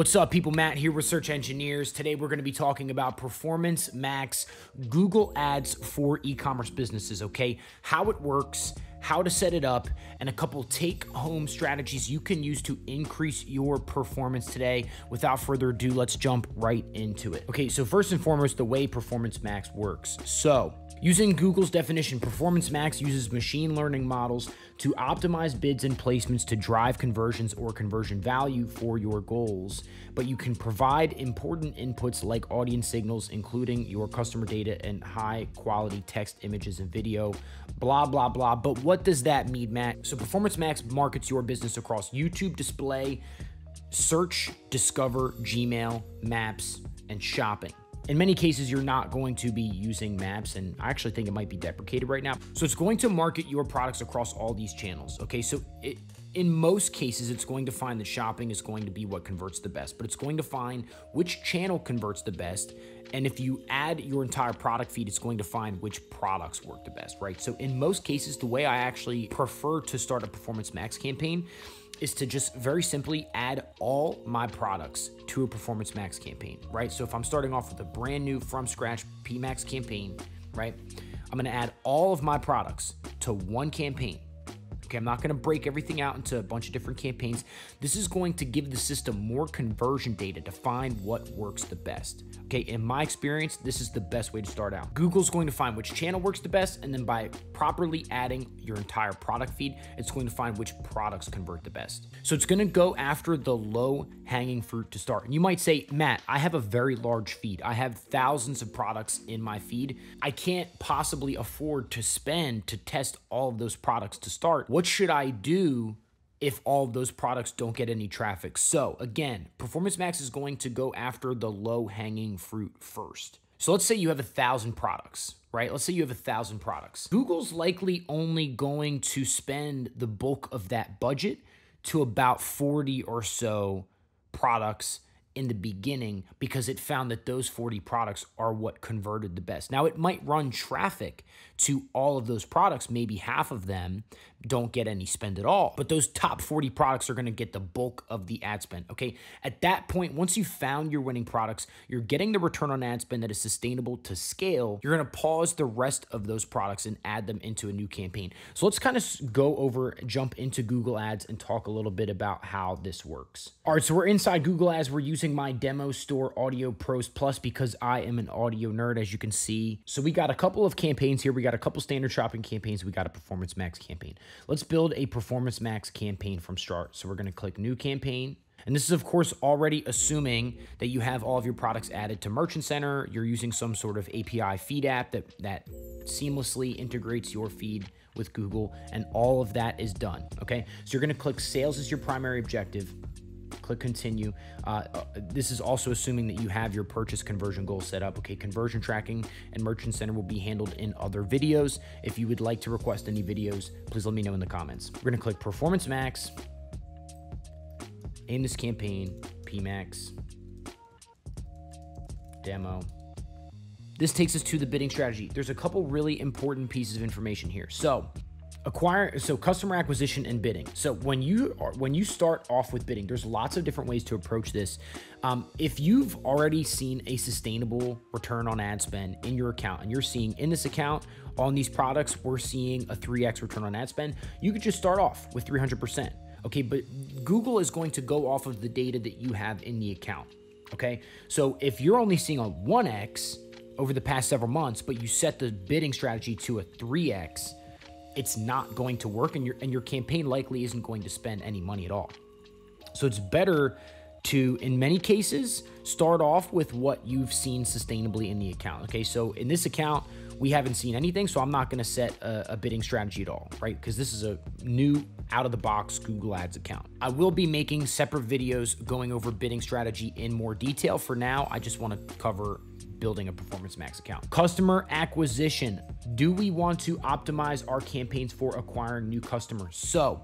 What's up, people? Matt here with Search Engineers. Today we're going to be talking about Performance Max Google Ads for e commerce businesses, okay? How it works, how to set it up, and a couple take home strategies you can use to increase your performance today. Without further ado, let's jump right into it. Okay, so first and foremost, the way Performance Max works. So, Using Google's definition, Performance Max uses machine learning models to optimize bids and placements to drive conversions or conversion value for your goals. But you can provide important inputs like audience signals, including your customer data and high quality text, images, and video, blah, blah, blah. But what does that mean, Matt? So, Performance Max markets your business across YouTube display, search, discover, Gmail, maps, and shopping. In many cases, you're not going to be using maps, and I actually think it might be deprecated right now. So it's going to market your products across all these channels. Okay, so it, in most cases, it's going to find that shopping is going to be what converts the best, but it's going to find which channel converts the best. And if you add your entire product feed, it's going to find which products work the best, right? So in most cases, the way I actually prefer to start a Performance Max campaign is to just very simply add all my products to a Performance Max campaign, right? So if I'm starting off with a brand new from scratch PMax campaign, right? I'm gonna add all of my products to one campaign. Okay, I'm not going to break everything out into a bunch of different campaigns. This is going to give the system more conversion data to find what works the best. Okay, in my experience, this is the best way to start out. Google's going to find which channel works the best, and then by properly adding your entire product feed, it's going to find which products convert the best. So it's going to go after the low hanging fruit to start. And you might say, Matt, I have a very large feed. I have thousands of products in my feed. I can't possibly afford to spend to test all of those products to start. What should I do if all of those products don't get any traffic. So again, Performance Max is going to go after the low hanging fruit first. So let's say you have a thousand products, right? Let's say you have a thousand products. Google's likely only going to spend the bulk of that budget to about 40 or so products in the beginning because it found that those 40 products are what converted the best. Now, it might run traffic to all of those products, maybe half of them don't get any spend at all, but those top 40 products are going to get the bulk of the ad spend. Okay. At that point, once you've found your winning products, you're getting the return on ad spend that is sustainable to scale. You're going to pause the rest of those products and add them into a new campaign. So let's kind of go over, jump into Google Ads and talk a little bit about how this works. All right. So we're inside Google Ads. We're using my demo store Audio Pros Plus because I am an audio nerd, as you can see. So we got a couple of campaigns here. We got a couple standard shopping campaigns. We got a Performance Max campaign. Let's build a Performance Max campaign from start. So we're going to click New Campaign. And this is, of course, already assuming that you have all of your products added to Merchant Center. You're using some sort of API feed app that, that seamlessly integrates your feed with Google, and all of that is done. Okay, so you're going to click Sales as your primary objective click continue. Uh, uh, this is also assuming that you have your purchase conversion goal set up. Okay, conversion tracking and merchant center will be handled in other videos. If you would like to request any videos, please let me know in the comments. We're gonna click performance max, aim this campaign, PMax, demo. This takes us to the bidding strategy. There's a couple really important pieces of information here. So acquire so customer acquisition and bidding. So when you are when you start off with bidding there's lots of different ways to approach this. Um, if you've already seen a sustainable return on ad spend in your account and you're seeing in this account on these products we're seeing a 3x return on ad spend you could just start off with 300% okay? But google is going to go off of the data that you have in the account okay? So if you're only seeing a 1x over the past several months but you set the bidding strategy to a 3x it's not going to work and your and your campaign likely isn't going to spend any money at all. So it's better to in many cases start off with what you've seen sustainably in the account. Okay? So in this account, we haven't seen anything, so I'm not going to set a, a, bidding strategy at all, right? Because this is a new out of the box Google Ads account. I will be making separate videos going over bidding strategy in more detail. For now, I just want to cover building a Performance Max account. Customer acquisition. Do we want to optimize our campaigns for acquiring new customers? So,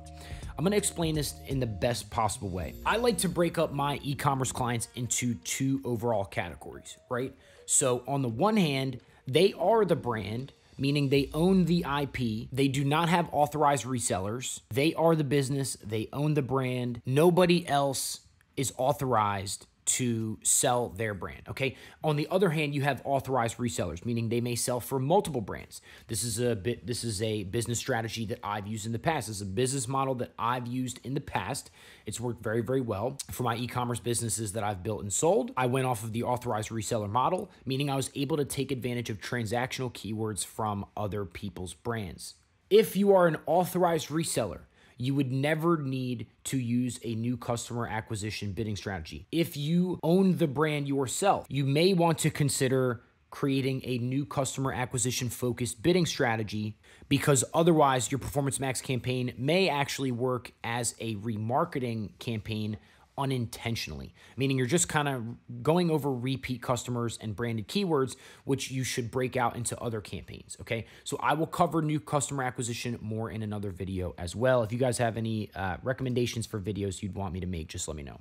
I'm going to explain this in the best possible way. I like to break up my e commerce clients into two overall categories, right? So, on the one hand, they are the brand, meaning they own the IP. They do not have authorized resellers. They are the business. They own the brand. Nobody else is authorized to sell their brand. Okay. On the other hand, you have authorized resellers, meaning they may sell for multiple brands. This is a bit. This is a business strategy that I've used in the past. It's a business model that I've used in the past. It's worked very, very well for my e-commerce businesses that I've built and sold. I went off of the authorized reseller model, meaning I was able to take advantage of transactional keywords from other people's brands. If you are an authorized reseller, you would never need to use a new customer acquisition bidding strategy. If you own the brand yourself, you may want to consider creating a new customer acquisition focused bidding strategy because otherwise your Performance Max campaign may actually work as a remarketing campaign unintentionally, meaning you're just kind of going over repeat customers and branded keywords, which you should break out into other campaigns. Okay. So I will cover new customer acquisition more in another video as well. If you guys have any uh, recommendations for videos you'd want me to make, just let me know.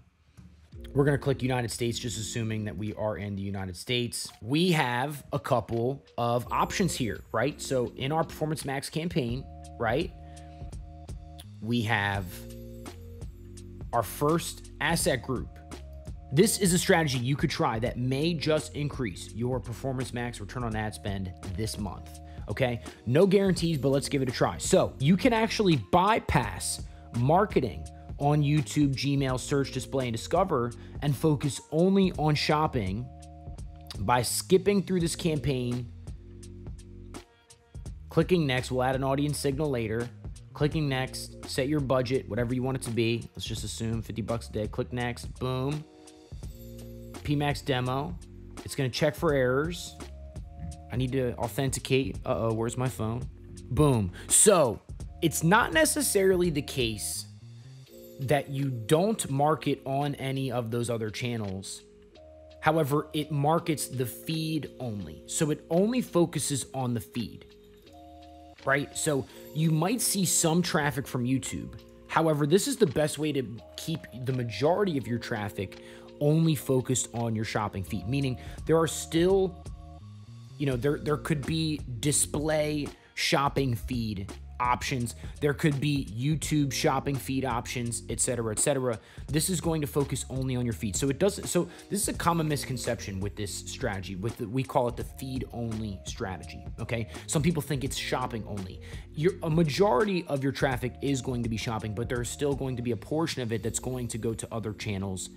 We're going to click United States, just assuming that we are in the United States. We have a couple of options here, right? So in our Performance Max campaign, right, we have our first asset group. This is a strategy you could try that may just increase your Performance Max return on ad spend this month. Okay, no guarantees, but let's give it a try. So you can actually bypass marketing on YouTube, Gmail, search, display, and discover and focus only on shopping by skipping through this campaign, clicking next. We'll add an audience signal later clicking next, set your budget, whatever you want it to be. Let's just assume 50 bucks a day. Click next, boom. PMax demo. It's gonna check for errors. I need to authenticate. Uh oh, where's my phone? Boom. So it's not necessarily the case that you don't market on any of those other channels. However, it markets the feed only. So it only focuses on the feed right? So you might see some traffic from YouTube. However, this is the best way to keep the majority of your traffic only focused on your shopping feed, meaning there are still, you know, there there could be display shopping feed options. There could be YouTube shopping feed options, etc., etc. This is going to focus only on your feed. So it doesn't. So this is a common misconception with this strategy. With the, we call it the feed only strategy. Okay. Some people think it's shopping only. Your a majority of your traffic is going to be shopping, but there's still going to be a portion of it that's going to go to other channels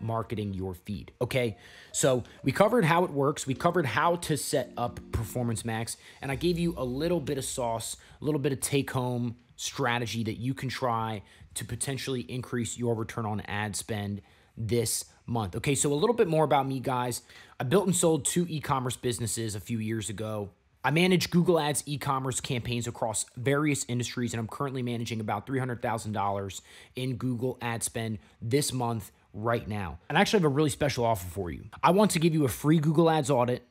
marketing your feed. Okay, so we covered how it works, we covered how to set up Performance Max, and I gave you a little bit of sauce, a little bit of take home strategy that you can try to potentially increase your return on ad spend this month. Okay, so a little bit more about me, guys. I built and sold two e commerce businesses a few years ago. I manage Google Ads e commerce campaigns across various industries, and I'm currently managing about $300,000 in Google ad spend this month right now. And I actually have a really special offer for you. I want to give you a free Google Ads audit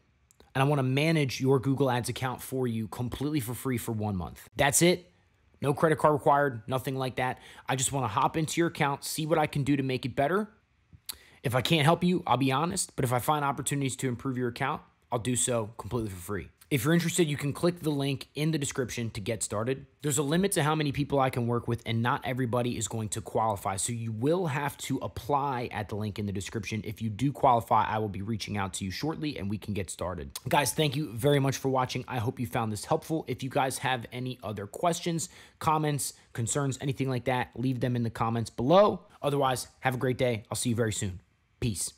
and I want to manage your Google Ads account for you completely for free for one month. That's it. No credit card required, nothing like that. I just want to hop into your account, see what I can do to make it better. If I can't help you, I'll be honest, but if I find opportunities to improve your account, I'll do so completely for free. If you're interested, you can click the link in the description to get started. There's a limit to how many people I can work with, and not everybody is going to qualify. So you will have to apply at the link in the description. If you do qualify, I will be reaching out to you shortly and we can get started. Guys, thank you very much for watching. I hope you found this helpful. If you guys have any other questions, comments, concerns, anything like that, leave them in the comments below. Otherwise, have a great day. I'll see you very soon. Peace.